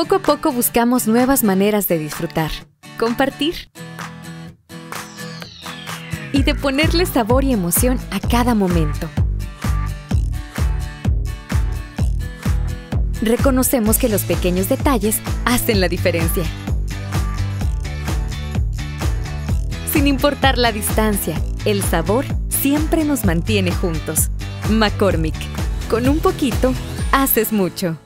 Poco a poco buscamos nuevas maneras de disfrutar, compartir y de ponerle sabor y emoción a cada momento. Reconocemos que los pequeños detalles hacen la diferencia. Sin importar la distancia, el sabor siempre nos mantiene juntos. McCormick. Con un poquito, haces mucho.